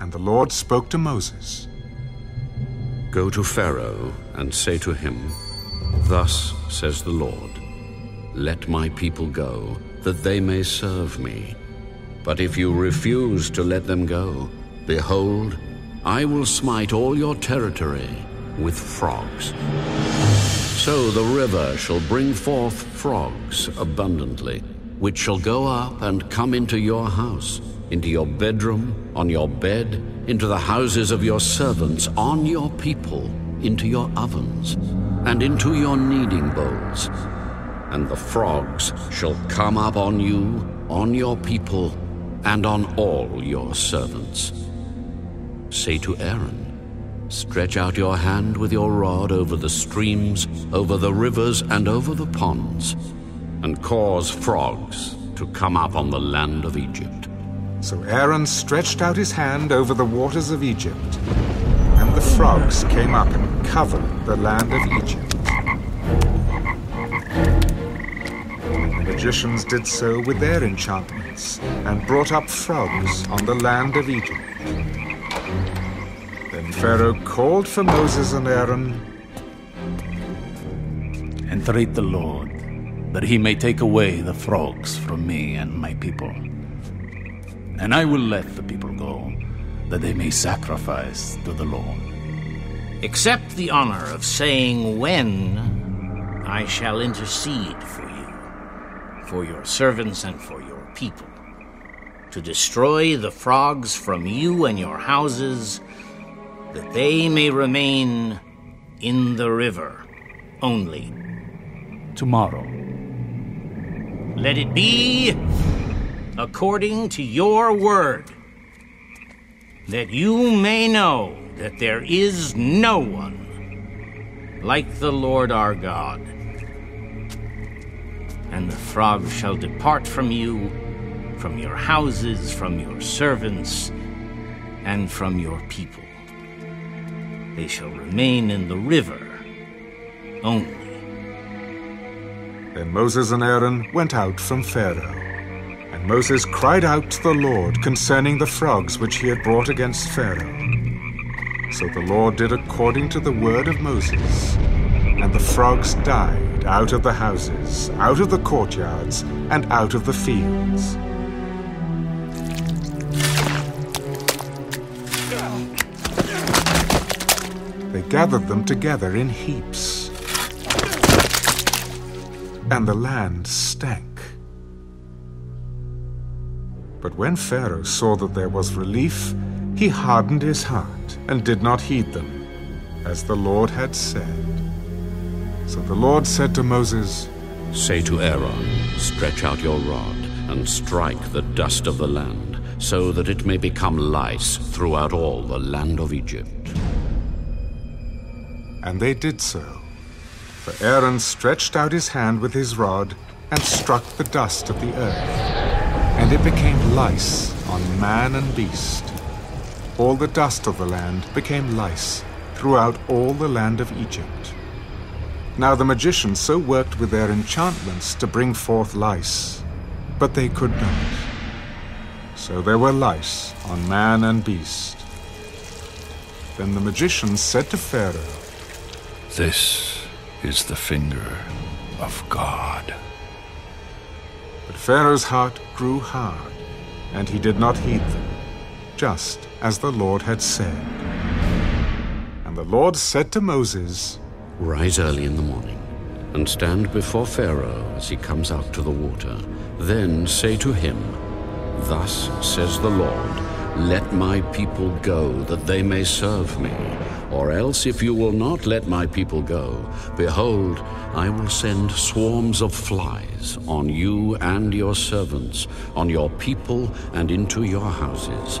And the Lord spoke to Moses. Go to Pharaoh and say to him, Thus says the Lord, Let my people go, that they may serve me. But if you refuse to let them go, behold, I will smite all your territory with frogs. So the river shall bring forth frogs abundantly, which shall go up and come into your house, into your bedroom, on your bed, into the houses of your servants, on your people, into your ovens, and into your kneading bowls. And the frogs shall come up on you, on your people, and on all your servants. Say to Aaron, Stretch out your hand with your rod over the streams, over the rivers, and over the ponds, and cause frogs to come up on the land of Egypt. So Aaron stretched out his hand over the waters of Egypt, and the frogs came up and covered the land of Egypt. The magicians did so with their enchantments, and brought up frogs on the land of Egypt. Then Pharaoh called for Moses and Aaron. Entreat the Lord, that he may take away the frogs from me and my people. And I will let the people go, that they may sacrifice to the Lord. Accept the honor of saying when I shall intercede for you, for your servants and for your people, to destroy the frogs from you and your houses that they may remain in the river only. Tomorrow. Let it be according to your word, that you may know that there is no one like the Lord our God. And the frogs shall depart from you, from your houses, from your servants, and from your people they shall remain in the river only. Then Moses and Aaron went out from Pharaoh. And Moses cried out to the Lord concerning the frogs which he had brought against Pharaoh. So the Lord did according to the word of Moses. And the frogs died out of the houses, out of the courtyards, and out of the fields. They gathered them together in heaps. And the land stank. But when Pharaoh saw that there was relief, he hardened his heart and did not heed them, as the Lord had said. So the Lord said to Moses, Say to Aaron, Stretch out your rod and strike the dust of the land, so that it may become lice throughout all the land of Egypt. And they did so. For Aaron stretched out his hand with his rod and struck the dust of the earth, and it became lice on man and beast. All the dust of the land became lice throughout all the land of Egypt. Now the magicians so worked with their enchantments to bring forth lice, but they could not. So there were lice on man and beast. Then the magicians said to Pharaoh, This is the finger of God. Pharaoh's heart grew hard, and he did not heed them, just as the Lord had said. And the Lord said to Moses, Rise early in the morning, and stand before Pharaoh as he comes out to the water. Then say to him, Thus says the Lord, Let my people go, that they may serve me. Or else, if you will not let my people go, behold, I will send swarms of flies on you and your servants, on your people and into your houses.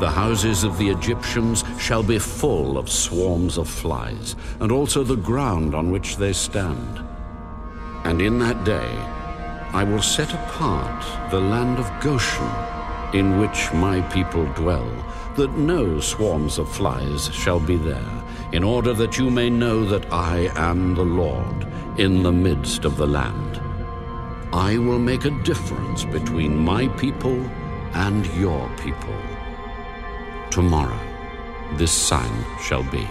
The houses of the Egyptians shall be full of swarms of flies, and also the ground on which they stand. And in that day I will set apart the land of Goshen, in which my people dwell, that no swarms of flies shall be there, in order that you may know that I am the Lord in the midst of the land. I will make a difference between my people and your people. tomorrow this sign shall be.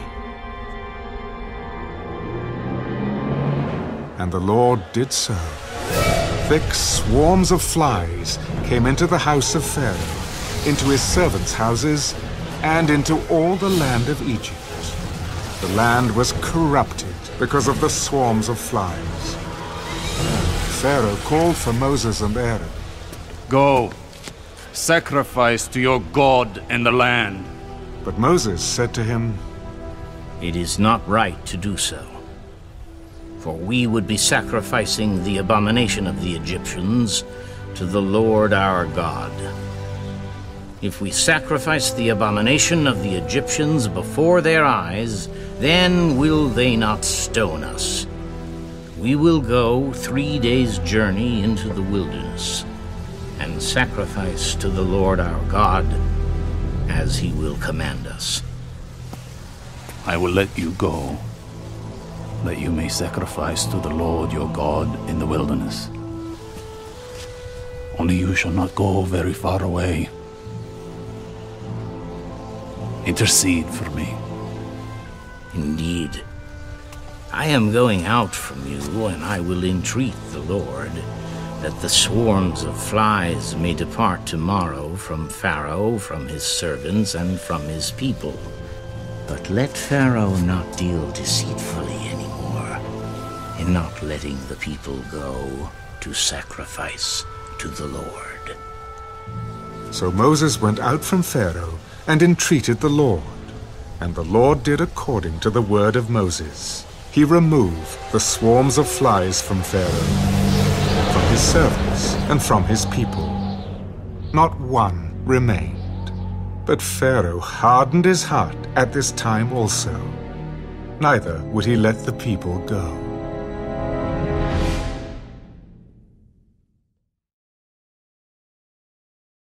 And the Lord did so. Thick swarms of flies came into the house of Pharaoh, into his servants' houses, and into all the land of Egypt. The land was corrupted because of the swarms of flies. Pharaoh called for Moses and Aaron. Go, sacrifice to your God in the land. But Moses said to him, It is not right to do so. For we would be sacrificing the abomination of the Egyptians to the Lord our God. If we sacrifice the abomination of the Egyptians before their eyes, then will they not stone us. We will go three days' journey into the wilderness and sacrifice to the Lord our God as he will command us. I will let you go, that you may sacrifice to the Lord your God in the wilderness. Only you shall not go very far away. Intercede for me. Indeed, I am going out from you, and I will entreat the Lord that the swarms of flies may depart tomorrow from Pharaoh, from his servants, and from his people. But let Pharaoh not deal deceitfully in not letting the people go to sacrifice to the Lord. So Moses went out from Pharaoh and entreated the Lord. And the Lord did according to the word of Moses. He removed the swarms of flies from Pharaoh, from his servants, and from his people. Not one remained. But Pharaoh hardened his heart at this time also. Neither would he let the people go.